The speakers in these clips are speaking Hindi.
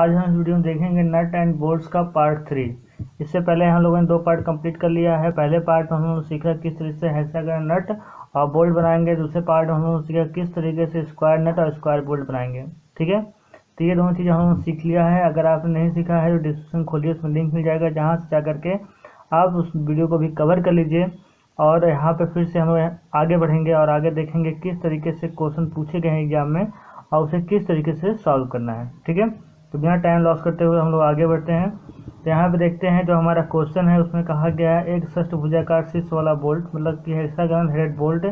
आज हम वीडियो में देखेंगे नट एंड बोल्ट्स का पार्ट थ्री। इससे पहले हम लोगों ने दो पार्ट कंप्लीट कर लिया है। पहले पार्ट में हम सीखा किस तरीके से हेक्सागन नट और बोल्ट बनाएँगे। दूसरे पार्ट में हम सीखा किस तरीके से स्क्वायर नट और स्क्वायर बोल्ट बनाएँगे। ठीक है? तो ये दोनों चीज़ें हम सीख लिया है। अगर आपने नहीं सीखा है तो डिस्क्रिप्शन खोलिए, उसमें लिंक मिल जाएगा, जहाँ से जा करके आप उस वीडियो को भी कवर कर लीजिए। और यहाँ पर फिर से हम आगे बढ़ेंगे और आगे देखेंगे किस तरीके से क्वेश्चन पूछे गए हैं एग्ज़ाम में और उसे किस तरीके से सॉल्व करना है। ठीक है? तो बिना टाइम लॉस करते हुए हम लोग आगे बढ़ते हैं। तो यहाँ पे देखते हैं जो हमारा क्वेश्चन है, उसमें कहा गया है, एक षष्ट भुजाकार शीर्ष वाला बोल्ट मतलब कि हेक्सागन हेड बोल्ट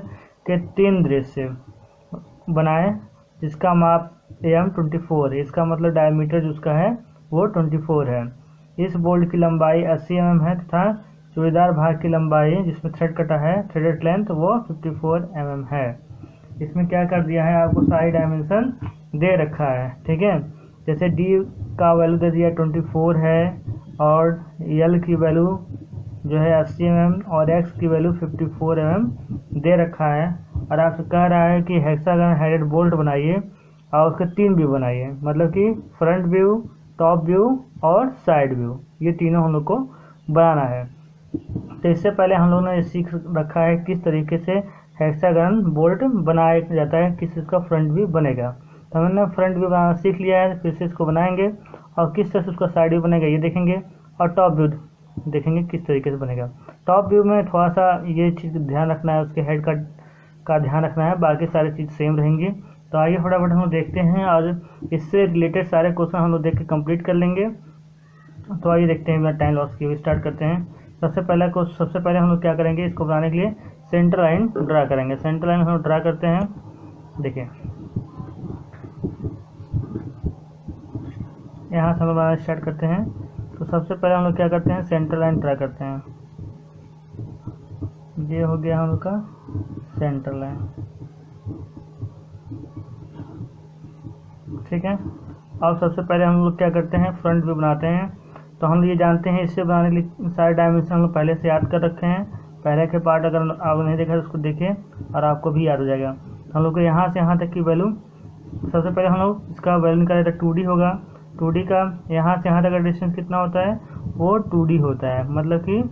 के तीन दृश्य बनाए, जिसका माप एम ट्वेंटी फोर है। इसका मतलब डायमीटर जो उसका है, वो ट्वेंटी फोर है। इस बोल्ट की लंबाई अस्सी एम mm है तथा चूड़ीदार भाग की लंबाई, जिसमें थ्रेड कटा है थ्रेडेड लेंथ वो फिफ्टी फोर एम mm है। इसमें क्या कर दिया है? आपको सारी डायमेंशन दे रखा है, ठीक है? जैसे डी का वैल्यू दे दिया ट्वेंटी फोर है और एल की वैल्यू जो है अस्सी एम और एक्स की वैल्यू फिफ्टी फोर एम दे रखा है। और आपसे कह रहा है कि हेक्सागन हेडेड बोल्ट बनाइए और उसके तीन व्यू बनाइए मतलब कि फ्रंट व्यू टॉप व्यू और साइड व्यू ये तीनों हम लोग को बनाना है। तो इससे पहले हम लोगों ने सीख रखा है किस तरीके से हेक्सागन बोल्ट बनाया जाता है, किस इसका फ्रंट व्यू बनेगा। तो हमने फ्रंट व्यू बनाना सीख लिया है, फिर से इसको बनाएँगे। और किस तरह से उसका साइड व्यू बनेगा, ये देखेंगे। और टॉप व्यू देखेंगे किस तरीके से बनेगा। टॉप व्यू में थोड़ा सा ये चीज़ ध्यान रखना है, उसके हेड का का ध्यान रखना है, बाकी सारी चीज़ सेम रहेंगी। तो आइए फटाफट हम देखते हैं, और इससे रिलेटेड सारे क्वेश्चन हम लोग देख के कंप्लीट कर लेंगे। तो आइए देखते हैं टाइम लॉस की स्टार्ट करते हैं। सबसे पहले को सबसे पहले हम लोग क्या करेंगे इसको बनाने के लिए? सेंटर लाइन ड्रा करेंगे। सेंटर लाइन हम ड्रा करते हैं। देखिए। यहाँ से हम बनाना स्टार्ट करते हैं। तो सबसे पहले हम लोग क्या करते हैं? सेंटर लाइन ड्रा करते हैं। ये हो गया हम लोग का सेंटर लाइन ठीक है? अब सबसे पहले हम लोग क्या करते हैं? फ्रंट व्यू बनाते हैं। तो हम ये जानते हैं, इससे बनाने के लिए सारे डायमेंशन हम लोग पहले से याद कर रखे हैं। पहले के पार्ट अगर आप नहीं देखा तो उसको देखें और आपको भी याद हो जाएगा। हम लोग को यहाँ से यहाँ तक की वैल्यू सबसे पहले हम लोग इसका वैल्यू निकाले तो टू डी होगा। टू का यहाँ से यहाँ तक का डिस्टेंस कितना होता है? वो टू होता है। मतलब कि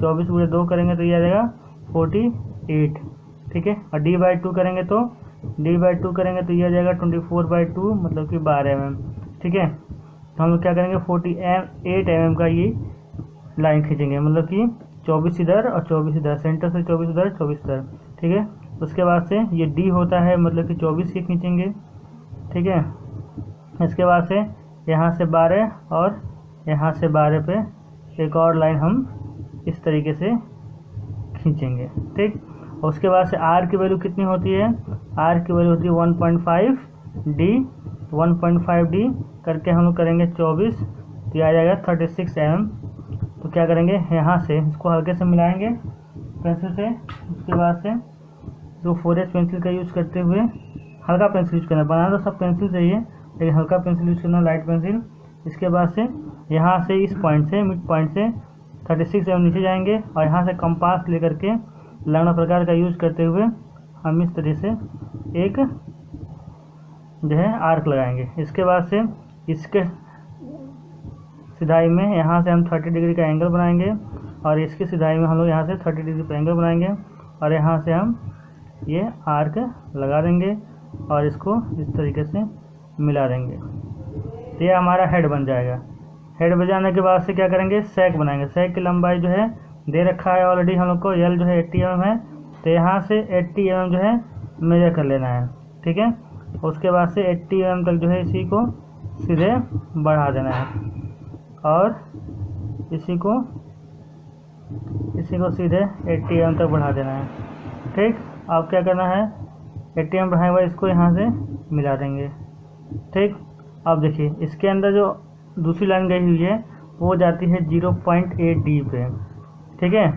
चौबीस पूरे दो करेंगे तो ये आ जाएगा फोर्टी एट ठीक है? और डी बाई टू करेंगे तो डी बाई टू करेंगे तो ये आ जाएगा ट्वेंटी फोर बाई टू मतलब कि बारह एम एम ठीक है? तो हम लोग क्या करेंगे? Forty M eight M M का ये लाइन खींचेंगे। मतलब कि चौबीस इधर और चौबीस इधर। सेंटर से चौबीस इधर चौबीस इधर ठीक है? उसके बाद से ये डी होता है मतलब कि चौबीस के खींचेंगे। ठीक है? इसके बाद से यहाँ से बारह और यहाँ से बारह पे एक और लाइन हम इस तरीके से खींचेंगे, ठीक? और उसके बाद से आर की वैल्यू कितनी होती है? आर की वैल्यू होती है one point five D one point five D करके हम लोग करेंगे चौबीस तो आ जाएगा थर्टी सिक्स एम तो क्या करेंगे? यहाँ से इसको हल्के से मिलाएँगे पेंसिल से, उसके बाद से जो फोर एच पेंसिल का यूज़ करते हुए हल्का पेंसिल यूज़ करना बनाना तो सब पेंसिल चाहिए लेकिन हल्का पेंसिल यूज़ करना, लाइट पेंसिल। इसके बाद से यहाँ से इस पॉइंट से, मिड पॉइंट से थर्टी सिक्स एम नीचे जाएँगे और यहाँ से कंपास लेकर के लंबा प्रकार का यूज़ करते हुए हम इस तरह से एक जो है आर्क लगाएँगे। इसके बाद से इसके सिधाई में यहाँ से हम थर्टी डिग्री का एंगल बनाएँगे और इसकी सिधाई में हम लोग यहाँ से थर्टी डिग्री का एंगल बनाएँगे और यहाँ से हम ये आर्क लगा देंगे और इसको इस तरीके से मिला देंगे। तो ये हमारा हेड बन जाएगा। हेड बजाने के बाद से क्या करेंगे? सैक बनाएँगे। सैक की लंबाई जो है, दे रखा है ऑलरेडी हम लोग को यल जो है एट्टी एम है। तो यहाँ से एट्टी एम जो है मेजर कर लेना है। ठीक है? उसके बाद से एट्टी एम तक जो है, इसी को सीधे बढ़ा देना है। और इसी को इसी को सीधे एट्टी एम तक बढ़ा देना है। ठीक? अब क्या करना है? एट्टी एम बढ़ाए हुआ इसको यहाँ से मिला देंगे। ठीक? अब देखिए, इसके अंदर जो दूसरी लाइन गई हुई है, वो जाती है ज़ीरो पॉइंट एट डी पे। ठीक है?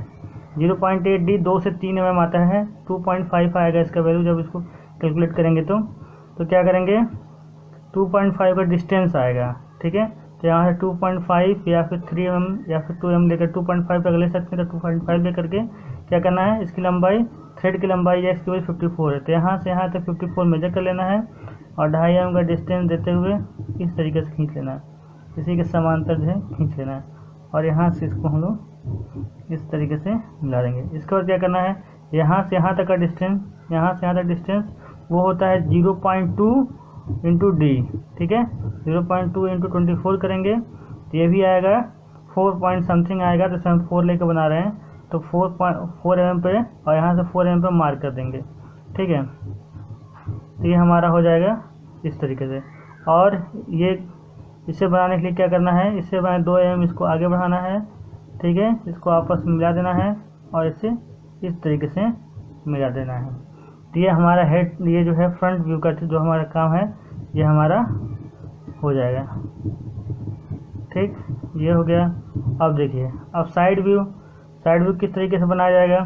ज़ीरो पॉइंट एट डी दो से तीन एम आता है टू पॉइंट फाइव आएगा इसका वैल्यू जब इसको कैलकुलेट करेंगे तो। तो क्या करेंगे? टू पॉइंट फाइव का डिस्टेंस आएगा, ठीक है? तो यहाँ से टू पॉइंट फाइव या फिर थ्री एम या फिर टू एम लेकर टू पॉइंट फाइव तक ले सकते हैं तो टू पॉइंट फाइव लेकर के क्या करना है? इसकी लंबाई थ्रेड की लंबाई या इसकी वजह फिफ्टी फोर है। तो यहाँ से यहाँ तक फिफ्टी फोर मेजर कर लेना है। और ढाई एम का डिस्टेंस देते हुए इस तरीके से खींच लेना। है इसी के समांतर जो है, खींच लेना। है और यहाँ से इसको हम लोग इस तरीके से मिला देंगे इसके बाद क्या करना है? यहाँ से यहाँ तक का डिस्टेंस यहाँ से यहाँ तक डिस्टेंस वो होता है zero point two into D ठीक है? Zero point two into twenty four करेंगे तो ये भी आएगा फोर पॉइंट समथिंग आएगा तो हम फोर लेकर बना रहे हैं। तो फोर पॉइंट फोर एम पे और यहाँ से फोर एम पे मार्क कर देंगे, ठीक है? तो ये हमारा हो जाएगा इस तरीके से। और ये इसे बनाने के लिए क्या करना है? इससे बनाए दो एम इसको आगे बढ़ाना है, ठीक है? इसको आपस में मिला देना है और इसे इस तरीके से मिला देना है। तो ये हमारा हेड ये जो है फ्रंट व्यू का जो हमारा काम है, ये हमारा हो जाएगा। ठीक? ये हो गया। अब देखिए, अब साइड व्यू साइड व्यू किस तरीके से बनाया जाएगा?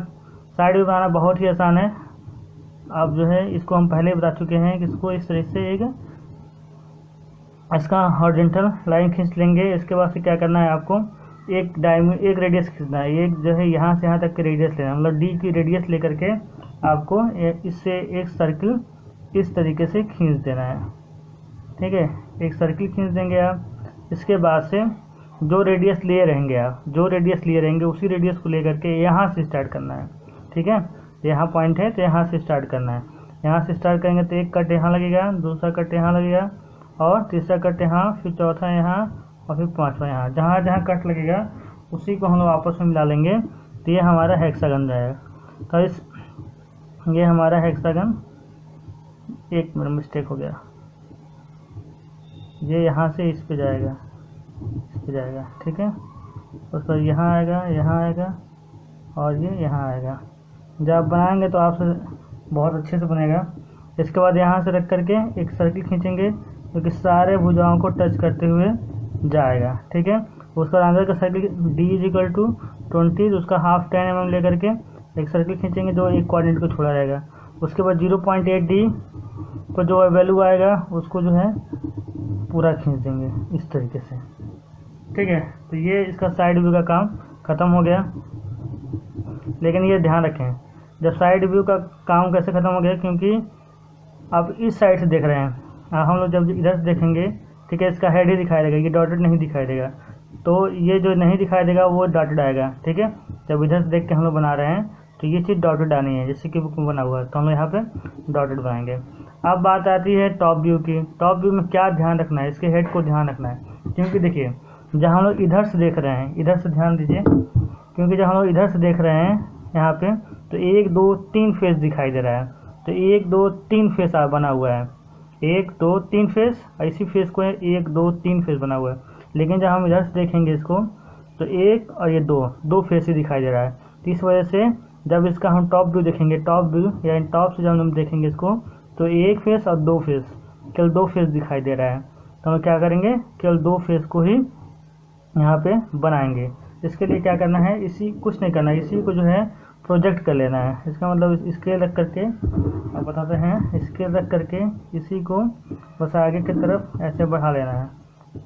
साइड व्यू बनाना बहुत ही आसान है। अब जो है, इसको हम पहले बता चुके हैं कि इसको इस तरीके से एक इसका हॉर्जेंटल लाइन खींच लेंगे। इसके बाद से क्या करना है आपको? एक डायमी एक रेडियस खींचना है। एक जो है, यहाँ से यहाँ तक के रेडियस लेना मतलब डी की रेडियस लेकर के आपको इससे एक सर्किल इस तरीके से खींच देना है। ठीक है? एक सर्किल खींच देंगे आप। इसके बाद से जो रेडियस लिए रहेंगे आप, जो रेडियस लिए रहेंगे, उसी रेडियस को लेकर के यहाँ से स्टार्ट करना है। ठीक है? यहाँ पॉइंट है तो यहाँ से स्टार्ट करना है। यहाँ से स्टार्ट करेंगे तो एक कट यहाँ लगेगा, दूसरा कट यहाँ लगेगा, और तीसरा कट यहाँ, फिर चौथा यहाँ, और फिर पाँचवा यहाँ। जहाँ जहाँ कट लगेगा, उसी को हम लोग आपस में मिला लेंगे तो ये हमारा हेक्सागन रहेगा। तो इस, ये हमारा हेक्सागन एक मिनट मिस्टेक हो गया। ये यहाँ से इस पे जाएगा, इस पे जाएगा, ठीक है? उस पर यहाँ आएगा यहाँ आएगा, और ये यहाँ आएगा। जब आप बनाएँगे तो आपसे बहुत अच्छे से बनेगा। इसके बाद यहाँ से रख करके एक सर्किल खींचेंगे, जो कि सारे भुजाओं को टच करते हुए जाएगा, ठीक है? उसका अंदर का circle D is equal to twenty उसका हाफ़ टेन एम एम लेकर के एक सर्किल खींचेंगे, जो एक कोऑर्डिनेट को छोड़ा रहेगा। उसके बाद ज़ीरो पॉइंट एट डी पर जो वैल्यू आएगा, उसको जो है पूरा खींच देंगे, इस तरीके से, ठीक है? तो ये इसका साइड व्यू का काम ख़त्म हो गया। लेकिन ये ध्यान रखें जब साइड व्यू का काम कैसे ख़त्म हो गया? क्योंकि आप इस साइड से देख रहे हैं। हाँ, हम लोग जब इधर से देखेंगे ठीक है इसका हेड ही दिखाई देगा ये डॉटेड नहीं दिखाई देगा। तो ये जो नहीं दिखाई देगा वो डॉटेड आएगा ठीक है? जब इधर से देख के हम लोग बना रहे हैं तो ये चीज़ डॉटेड आनी है जैसे कि बुक में बना हुआ है। तो हम यहाँ पे डॉटेड बनाएँगे। अब बात आती है टॉप व्यू की। टॉप व्यू में क्या ध्यान रखना है? इसके हेड को ध्यान रखना है। क्योंकि देखिए जहाँ हम लोग इधर से देख रहे हैं इधर से ध्यान दीजिए क्योंकि जब हम लोग इधर से देख रहे हैं यहाँ पे तो एक, दो, तीन फेस दिखाई दे रहा है। तो एक, दो, तीन फेस बना हुआ है। एक, दो, तीन फेस इसी फेस को है एक, दो, तीन फेस बना हुआ है। लेकिन जब हम इधर से देखेंगे इसको तो एक और ये दो दो फेस ही दिखाई दे रहा है। तो इस वजह से जब इसका हम टॉप व्यू देखेंगे टॉप व्यू या टॉप से जब हम देखेंगे इसको तो एक फेस और दो फेस केवल दो फेस दिखाई दे रहा है। तो हम क्या करेंगे? केवल दो फेस को ही यहाँ पे बनाएँगे। इसके लिए क्या करना है? इसी, कुछ नहीं करना। इसी को जो है प्रोजेक्ट कर लेना है। इसका मतलब स्केल रख करके, अब बताते हैं स्केल रख करके इसी को बस आगे की तरफ़ ऐसे बढ़ा लेना है।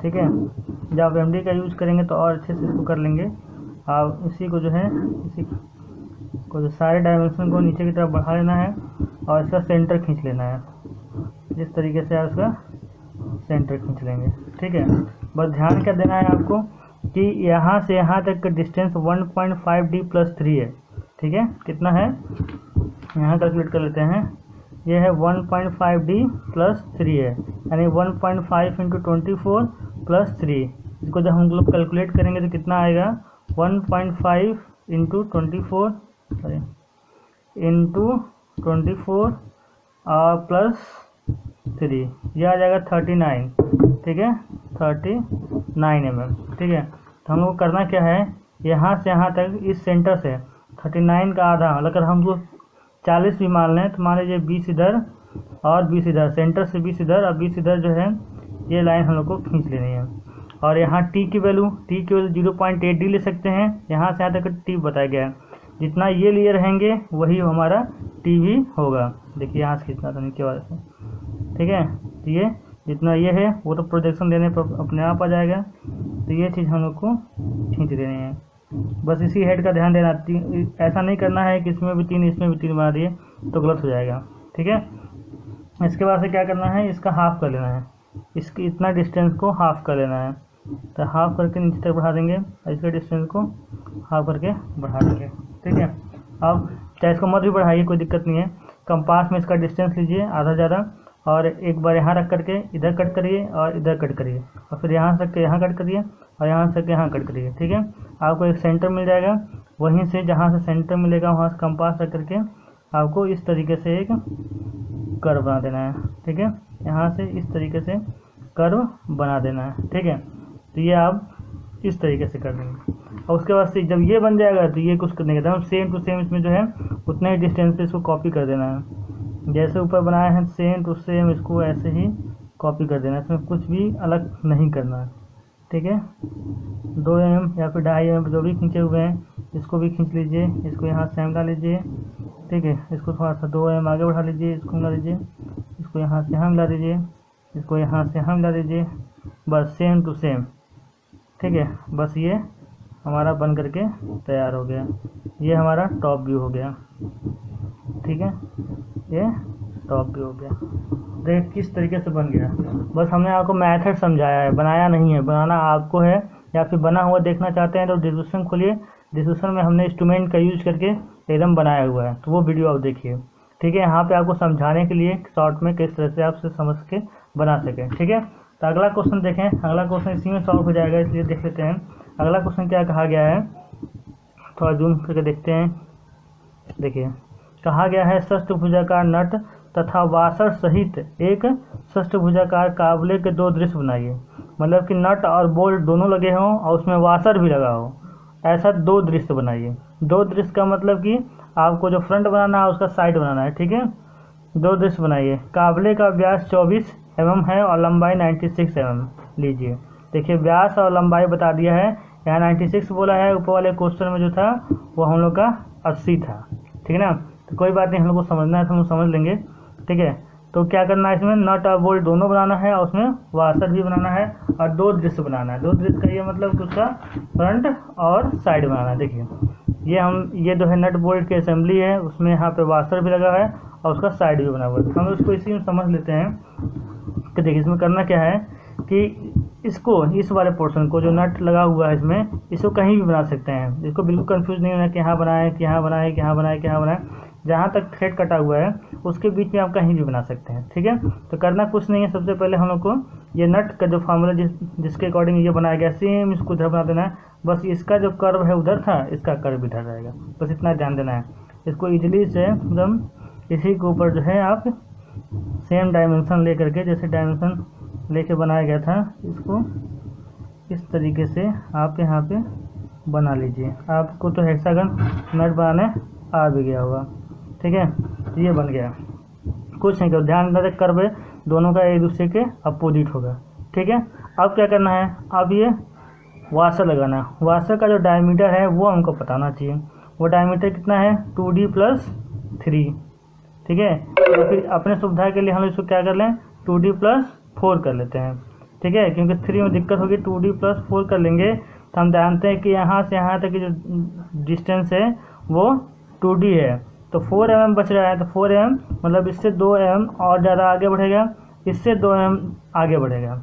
ठीक है? जब आप एम का यूज़ करेंगे तो और अच्छे से इसको कर लेंगे। आप इसी को जो है, इसी को जो सारे डायमेंशन को नीचे की तरफ़ बढ़ा लेना है और इसका सेंटर खींच लेना है। जिस तरीके से आप इसका सेंटर खींच लेंगे। ठीक है? बस ध्यान क्या देना है आपको कि यहाँ से यहाँ तक का डिस्टेंस 1.5 डी प्लस थ्री है। ठीक है? कितना है? यहाँ कैलकुलेट कर लेते हैं। ये है 1.5 point five D plus three है। यानी 1.5 point five into twenty four plus three इसको जब हम लोग कैलकुलेट करेंगे तो कितना आएगा? 1.5 point five into twenty four sorry into twenty four plus three ये आ जाएगा थर्टी नाइन ठीक है? थर्टी नाइन एम एम ठीक है? तो हम लोग करना क्या है? यहाँ से यहाँ तक इस सेंटर से। थर्टी नाइन का आधा। अगर हम लोग चालीस भी मान लें तो मान लीजिए बीस इधर और बीस इधर। सेंटर से बीस इधर और बीस इधर जो है, ये लाइन हम लोग को खींच लेनी है। और यहाँ टी की वैल्यू टी की value zero point eight D ले सकते हैं। यहाँ से यहाँ तक टी बताया गया है। जितना ये लिए रहेंगे, वही हमारा टी भी होगा। देखिए यहाँ से खींचना था नीचे वाले से ठीक है? तो ये जितना ये है, वो तो प्रोजेक्शन देने पर अपने आप आ जाएगा। तो ये चीज़ हम लोग को खींच देनी है। बस इसी हेड का ध्यान देना ऐसा नहीं करना है कि इसमें भी तीन, इसमें भी तीन बना दिए तो गलत हो जाएगा, ठीक है? इसके बाद से क्या करना है, इसका हाफ़ कर लेना है। इसकी इतना डिस्टेंस को हाफ़ कर लेना है। तो हाफ़ करके नीचे तक बढ़ा देंगे, और इसके डिस्टेंस को हाफ़ करके बढ़ा देंगे, ठीक है? अब, चाहे इसको मत भी बढ़ाइए, कोई दिक्कत नहीं है। कंपास में इसका डिस्टेंस लीजिए, आधा ज़्यादा और एक बार यहाँ रख करके, इधर कट करिए और इधर कट करिए। और फिर यहाँ से यहाँ कट करिए और यहाँ से यहाँ कट करिए, ठीक है? आपको एक सेंटर मिल जाएगा। वहीं से जहाँ से सेंटर मिलेगा, वहाँ से कंपास रख करके आपको इस तरीके से एक कर्व बना देना है, ठीक है? यहाँ से इस तरीके से कर्व बना देना है, ठीक है? तो ये आप इस तरीके से कर देंगे। और उसके बाद से जब ये बन जाएगा तो ये कुछ करने के सेम टू सेम इसमें जो है, उतना ही डिस्टेंस पे इसको कॉपी कर देना है। जैसे ऊपर बनाए हैं सेम टू सेम इसको ऐसे ही कॉपी कर देना इसमें कुछ भी अलग नहीं करना ठीक है? दो एम या फिर ढाई एम जो भी खींचे हुए हैं, इसको भी खींच लीजिए। इसको यहाँ से मिला लीजिए। ठीक है? इसको थोड़ा सा दो एम आगे बढ़ा लीजिए, इसको मिला लीजिए। इसको यहाँ से हम मिला दीजिए। इसको यहाँ से हम मिला दीजिए। बस सेम टू सेम ठीक है? बस ये हमारा बन करके तैयार हो गया। ये हमारा टॉप व्यू हो गया। ठीक है? ये टॉप भी हो गया। देख, किस तरीके से बन गया। बस हमने आपको मैथड समझाया है, बनाया नहीं है। बनाना आपको है, या फिर बना हुआ देखना चाहते हैं तो डिस्क्रिप्शन खोलिए। डिस्क्रिप्शन में हमने इंस्ट्रूमेंट का यूज़ करके एकदम बनाया हुआ है। तो वो वीडियो आप देखिए। ठीक है, यहाँ पे आपको समझाने के लिए शॉर्ट में किस तरह से आप समझ के बना सकें। ठीक है? तो अगला क्वेश्चन देखें। अगला क्वेश्चन इसी में सॉल्व हो जाएगा, इसलिए देख लेते हैं। अगला क्वेश्चन क्या कहा गया है? थोड़ा जूम करके देखते हैं। देखिए। कहा गया है, षष्ठ भुजाकार नट तथा वासर सहित एक षष्ठ भुजाकार काबले के दो दृश्य बनाइए। मतलब कि नट और बोल्ट दोनों लगे हों और उसमें वासर भी लगा हो। ऐसा दो दृश्य बनाइए। दो दृश्य का मतलब कि आपको जो फ्रंट बनाना है, उसका साइड बनाना है, ठीक है? दो दृश्य बनाइए। काबले का व्यास 24 एम है और लंबाई 96 एम लीजिए। देखिए, व्यास और लंबाई बता दिया है। यहाँ 96 बोला है। ऊपर वाले क्वेश्चन में जो था, वो हम लोग का 80 था। ठीक है ना? तो कोई बात नहीं, हम लोग को समझना है तो हम समझ लेंगे। ठीक है? तो क्या करना है इसमें? नट और बोल्ट दोनों बनाना है और उसमें वाशर भी बनाना है और दो दृश्य बनाना है। दो दृश्य का ये मतलब कि उसका फ्रंट और साइड बनाना है। देखिए, ये हम, ये जो है नट बोल्ट की असेंबली है, उसमें यहाँ पे वाशर भी लगा है और उसका साइड भी बना हुआ है। हम उसको इसी में समझ लेते हैं कि देखिए इसमें करना क्या है कि इसको, इस वाले पोर्शन को जो नट लगा हुआ है इसमें, इसको कहीं भी बना सकते हैं। इसको बिल्कुल कन्फ्यूज़ नहीं होना कि यहाँ बनाए कि यहाँ बनाए कि यहाँ बनाए कि यहाँ बनाए जहाँ तक थ्रेड कटा हुआ है, उसके बीच में आप कहीं भी बना सकते हैं, ठीक है? तो करना कुछ नहीं है, सबसे पहले हम लोग को ये नट का जो फार्मूला जिस, जिसके अकॉर्डिंग ये बनाया गया सेम इसको उधर बना देना है। बस इसका जो कर्व है उधर था, इसका कर्व इधर रहेगा। बस इतना ध्यान देना है। इसको इजली से एकदम इसी के ऊपर जो है आप सेम डायमेंशन ले करके जैसे डायमेंशन लेके बनाया गया था, इसको इस तरीके से आप यहाँ पे बना लीजिए। आपको तो हेक्सागन नट बनाने आ भी गया होगा। ठीक है? ये बन गया। कुछ नहीं करो ध्यान रखें कर्व दोनों का एक दूसरे के अपोजिट होगा ठीक है? अब क्या करना है? अब ये वाशर लगाना है। वाशर का जो डायमीटर है, वो हमको बताना चाहिए। वो डायमीटर कितना है? टू डी प्लस थ्री ठीक है? तो फिर अपने सुविधा के लिए हम इसको क्या कर लें? टू डी प्लस फोर कर लेते हैं। ठीक है? क्योंकि थ्री में दिक्कत होगी टू डी प्लस फोर कर लेंगे। तो हम जानते हैं कि यहाँ से यहाँ तक की जो डिस्टेंस है, वो टू डी है। तो फोर एम बच रहा है तो फोर एम मतलब इससे दो एम और ज़्यादा आगे बढ़ेगा, इससे दो एम आगे बढ़ेगा,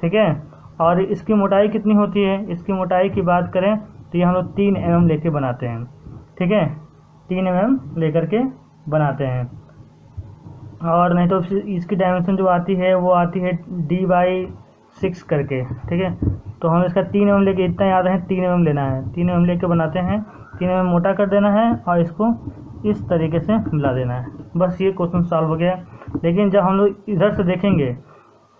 ठीक है? और इसकी मोटाई कितनी होती है? इसकी मोटाई की बात करें तो ये हम लोग तीन एम एम लेके बनाते हैं, ठीक है? तीन एम एम लेकर के बनाते हैं। और नहीं तो इसकी डायमेंशन जो आती है, वो आती है डी बाई सिक्स करके, ठीक है? तो हम इसका तीन एम लेके, इतना याद है तीन एम लेना है। तीन एम लेके बनाते हैं तीन एम मोटा कर देना है और इसको इस तरीके से मिला देना है। बस ये क्वेश्चन सॉल्व हो गया। लेकिन जब हम लोग इधर से देखेंगे,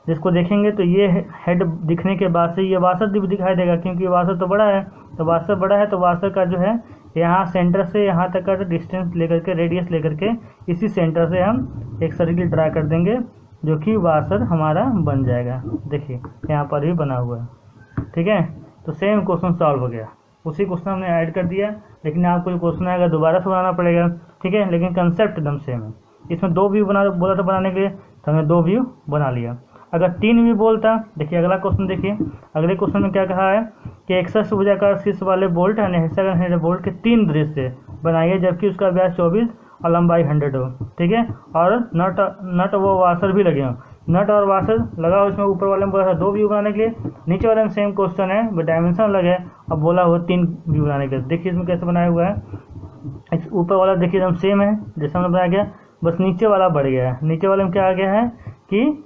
जिसको देखेंगे तो ये हेड दिखने के बाद से ये वासर भी दिखाई देगा, क्योंकि वासर तो बड़ा है। तो वासर बड़ा है तो वासर का जो है, यहाँ सेंटर से यहाँ तक का डिस्टेंस लेकर के रेडियस लेकर के, इसी सेंटर से हम एक सर्किल ड्रा कर देंगे, जो कि वासर हमारा बन जाएगा। देखिए, यहाँ पर भी बना हुआ है। ठीक है? तो सेम क्वेश्चन सॉल्व हो गया। उसी क्वेश्चन हमने ऐड कर दिया। लेकिन आपको जो क्वेश्चन आएगा, दोबारा से बनाना पड़ेगा। ठीक है? लेकिन कंसेप्ट एकदम सेम है। इसमें दो व्यू बना, बोला था बनाने के लिए तो हमने दो व्यू बना लिया। अगर तीन व्यू बोलता, देखिए अगला क्वेश्चन देखिए। अगले क्वेश्चन में क्या कहा है कि एक्सस भुजाकार शीर्ष वाले बोल्ट यानी हेक्सागन बोल्ट के तीन दृश्य बनाइए, जबकि उसका व्यास चौबीस और लंबाई हंड्रेड हो। ठीक है? और नट नट वो वाशर भी लगे हों। नट और वाशर लगा उसमें ऊपर वाले में बोला था दो व्यू बनाने के लिए। नीचे वाले में सेम क्वेश्चन है बट डायमेंशन अलग है। अब बोला हुआ तीन व्यू बनाने के लिए। देखिए इसमें कैसे बनाया हुआ है। इस ऊपर वाला देखिए एकदम सेम है, जैसा हमने बनाया गया। बस नीचे वाला बढ़ गया है। नीचे वाले में क्या आ गया है कि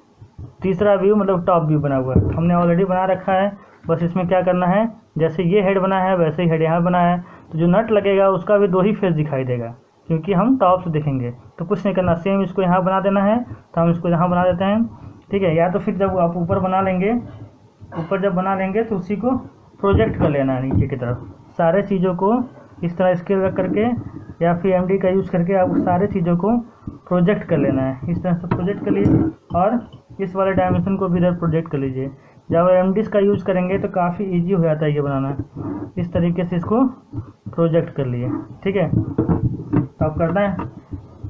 तीसरा व्यू मतलब टॉप व्यू बना हुआ है। हमने ऑलरेडी बना रखा है। बस इसमें क्या करना है, जैसे ये हेड बना है, वैसे ही हेड यहाँ बना है। तो जो नट लगेगा, उसका भी दो ही फेस दिखाई देगा। क्योंकि हम टॉप से देखेंगे। तो कुछ नहीं करना सेम इसको यहाँ बना देना है तो हम इसको यहाँ बना देते हैं। ठीक है, या तो फिर जब आप ऊपर बना लेंगे, ऊपर जब बना लेंगे तो उसी को प्रोजेक्ट कर लेना है नीचे की तरफ़। सारे चीज़ों को इस तरह स्केल रख करके, या फिर एमडी का यूज़ करके आप सारे चीज़ों को प्रोजेक्ट कर लेना है। इस तरह से प्रोजेक्ट कर लीजिए और इस वाले डायमेंशन को भी इधर प्रोजेक्ट कर लीजिए। जब एम डी का यूज़ करेंगे तो काफ़ी ईजी हो जाता है ये बनाना। इस तरीके से इसको प्रोजेक्ट कर लिए। ठीक है? अब करना है।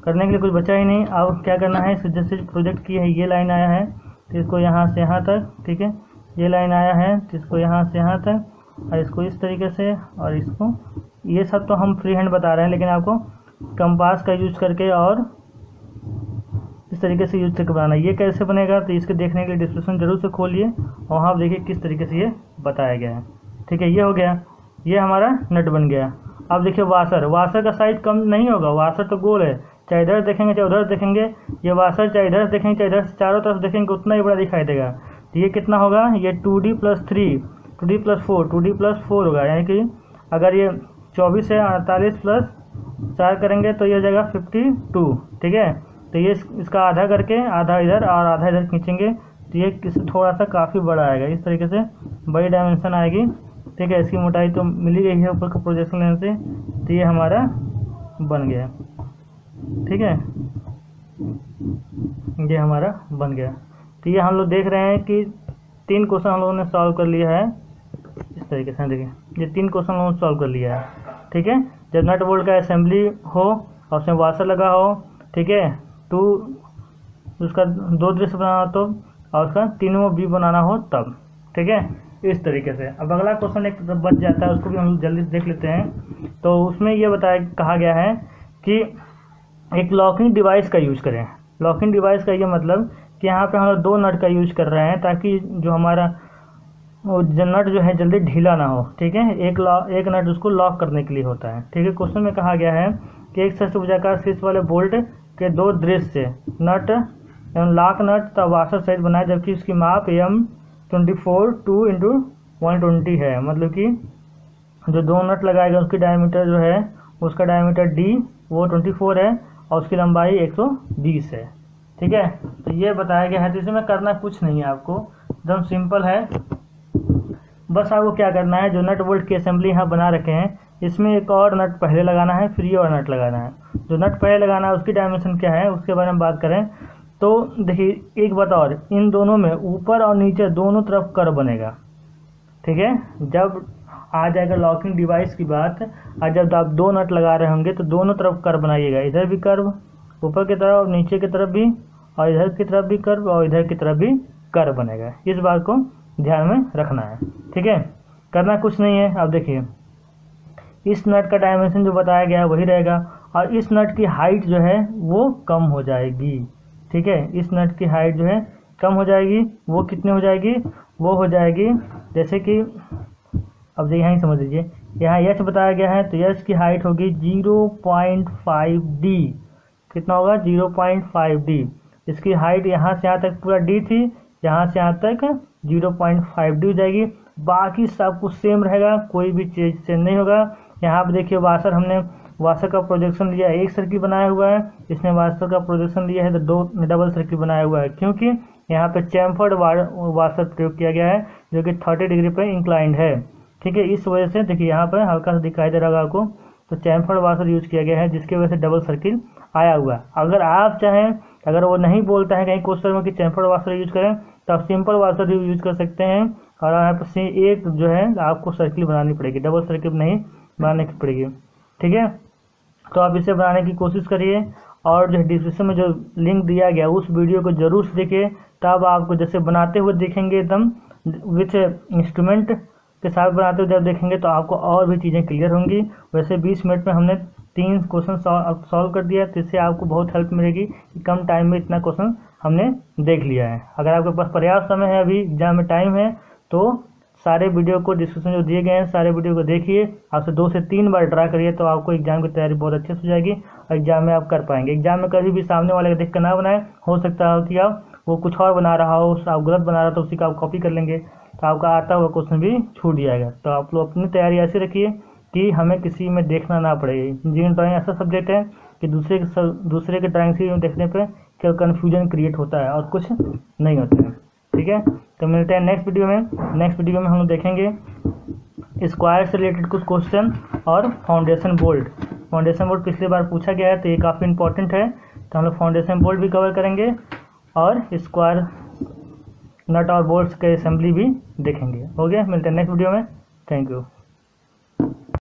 करने के लिए कुछ बचा ही नहीं। अब क्या करना है? जैसे प्रोजेक्ट की है, ये लाइन आया है तो इसको यहाँ से यहाँ तक, ठीक है? ये लाइन आया है तो इसको यहाँ से यहाँ तक, और इसको इस तरीके से, और इसको, ये सब तो हम फ्री हैंड बता रहे हैं, लेकिन आपको कंपास का यूज़ करके और इस तरीके से यूज़ करके बनाना ये कैसे बनेगा? तो इसके देखने के लिए डिस्क्रिप्शन ज़रूर से खोलिए, और वहाँ आप देखिए किस तरीके से ये बताया गया है। ठीक है, ये हो गया। ये हमारा नट बन गया। अब देखिए वाशर वाशर का साइज़ कम नहीं होगा। वाशर तो गोल है। चाहे इधर देखेंगे, चाहे उधर देखेंगे, ये वाशर चाहे इधर देखेंगे, चाहे इधर चारों तरफ़ देखेंगे, उतना ही बड़ा दिखाई देगा। तो ये कितना होगा? ये two D plus three two D plus four two D plus four होगा। यानी कि अगर ये चौबीस है, अड़तालीस प्लस चार करेंगे तो ये हो जाएगा फिफ्टी टू ठीक है? तो ये इसका आधा करके आधा इधर और आधा इधर खींचेंगे तो ये किस, थोड़ा सा काफ़ी बड़ा आएगा। इस तरीके से बड़ी डायमेंशन आएगी। ठीक है, इसकी मोटाई तो मिल ही गई है ऊपर का प्रोजेक्शन लेने से तो ये हमारा बन गया। ठीक है? ये हमारा बन गया। तो ये हम लोग देख रहे हैं कि तीन क्वेश्चन हम लोगों ने सॉल्व कर लिया है। इस तरीके से देखिए। ये तीन क्वेश्चन हम लोगों ने सॉल्व कर लिया है। ठीक है? जब नट बोल्ट का असेंबली हो, और उसमें वाशर लगा हो, ठीक है? टू उसका दो दृश्य बनाना हो तो और उसका तीनों बी बनाना हो तब। ठीक है? इस तरीके से। अब अगला क्वेश्चन एक बच जाता है, उसको भी हम जल्दी देख लेते हैं। तो उसमें यह बताया, कहा गया है कि एक लॉकिंग डिवाइस का यूज़ करें। लॉकिंग डिवाइस का ये मतलब कि यहाँ पे हम लोग दो नट का यूज़ कर रहे हैं ताकि जो हमारा नट जो है जल्दी ढीला ना हो, ठीक है? एक लॉक एक नट उसको लॉक करने के लिए होता है, ठीक है? क्वेश्चन में कहा गया है कि एक षष्टभुजाकार शीर्ष वाले बोल्ट के दो दृश्य नट एवं लॉक नट तब सहित बनाए, जबकि उसकी माप M twenty four two into one twenty है। मतलब कि जो दो नट लगाएगा उसकी डायमीटर जो है, उसका डायमीटर डी वो ट्वेंटी फोर है और उसकी लंबाई एक सौ बीस है। ठीक है? तो ये बताया गया है। तो इसमें करना कुछ नहीं है आपको। एकदम सिंपल है। बस आपको क्या करना है, जो नट बोल्ट की असेंबली यहाँ बना रखे हैं, इसमें एक और नट पहले लगाना है, फिर ये और नट लगाना है। जो नट पहले लगाना है, उसकी डायमेंशन क्या है, उसके बारे में बात करें। तो देखिए, एक बात और, इन दोनों में ऊपर और नीचे दोनों तरफ़ कर बनेगा। ठीक है? जब आ जाएगा लॉकिंग डिवाइस की बात, और जब आप दो नट लगा रहे होंगे तो दोनों तरफ़ कर बनाइएगा। इधर भी कर्व ऊपर की तरफ़ और नीचे की तरफ़ भी, और इधर की तरफ़ भी कर्व और इधर की तरफ़ भी कर बनेगा। इस बात को ध्यान में रखना है। ठीक है? करना कुछ नहीं है। अब देखिए, इस नट का डायमेंशन जो बताया गया है, वही रहेगा, और इस नट की हाइट जो है, वो कम हो जाएगी। ठीक है? इस नट की हाइट जो है कम हो जाएगी, वो कितनी हो जाएगी? वो हो जाएगी, जैसे कि, अब यहाँ ही समझ लीजिए, यहाँ यश बताया गया है तो यश की हाइट होगी ज़ीरो पॉइंट फाइव डी कितना होगा? ज़ीरो पॉइंट फाइव डी इसकी हाइट यहाँ से यहाँ तक पूरा डी थी, यहाँ से यहाँ तक ज़ीरो पॉइंट फाइव डी हो जाएगी। बाकी सब कुछ सेम रहेगा, कोई भी चीज़ नहीं होगा। यहाँ पर देखिए वाशर हमने वाशर का प्रोजेक्शन लिया है एक सर्किल बनाया हुआ है, इसने वाशर का प्रोजेक्शन लिया है तो दो डबल सर्किल बनाया हुआ है, क्योंकि यहाँ पे चैम्फर्ड वाशर प्रयोग किया गया है, जो कि थर्टी डिग्री पर इंक्लाइंड है। ठीक है, इस वजह से देखिए यहाँ पर हल्का सा दिखाई दे रहा आपको तो चैम्फर्ड वाशर यूज़ किया गया है, जिसकी वजह से डबल सर्किल आया हुआ है। अगर आप चाहें, अगर वो नहीं बोलता है कहीं क्वेश्चन में कि चैम्फर्ड वाशर यूज़ करें तो आप सिंपल वाशर यूज़ कर सकते हैं, और यहाँ पर एक जो है, आपको सर्किल बनानी पड़ेगी डबल सर्किल नहीं, बनाने की पड़ेगी। ठीक है? तो आप इसे बनाने की कोशिश करिए और जो डिस्क्रिप्शन में जो लिंक दिया गया, उस वीडियो को ज़रूर से देखिए तब आपको जैसे बनाते हुए देखेंगे एकदम विथ इंस्ट्रूमेंट के साथ बनाते हुए जब देखेंगे तो आपको और भी चीज़ें क्लियर होंगी। वैसे 20 मिनट में हमने तीन क्वेश्चन सॉल्व कर दिया तो इससे आपको बहुत हेल्प मिलेगी कि कम टाइम में इतना क्वेश्चन हमने देख लिया है। अगर आपके पास पर्याप्त समय है अभी एग्ज़ाम में टाइम है तो सारे वीडियो को डिस्क्रिप्शन जो दिए गए हैं, सारे वीडियो को देखिए। आपसे दो से तीन बार ट्राई करिए तो आपको एग्ज़ाम की तैयारी बहुत अच्छे से हो जाएगी और एग्ज़ाम में आप कर पाएँगे। एग्ज़ाम में कभी भी सामने वाले का देख कर ना बनाए। हो सकता है कि आप वो कुछ और बना रहा हो आप गलत बना रहा हो तो उसी का आप कॉपी कर लेंगे। तो आपका आता हुआ क्वेश्चन भी छूट जाएगा। तो आप लोग अपनी तैयारी ऐसी रखिए कि हमें किसी में देखना ना पड़े। इंजीनियरिंग ड्राइंग ऐसा सब्जेक्ट है कि दूसरे के दूसरे के ड्राइंग से देखने पर क्या कन्फ्यूज़न क्रिएट होता है और कुछ नहीं होता है। ठीक है? तो मिलते हैं नेक्स्ट वीडियो में। नेक्स्ट वीडियो में हम देखेंगे स्क्वायर से रिलेटेड कुछ क्वेश्चन और फाउंडेशन बोल्ड फाउंडेशन बोल्ड पिछली बार पूछा गया है तो ये काफ़ी इंपॉर्टेंट है। तो हम लोग फाउंडेशन बोल्ड भी कवर करेंगे और स्क्वायर नट और बोल्ट के असेंबली भी देखेंगे। हो गया? मिलते हैं नेक्स्ट वीडियो में। Thank you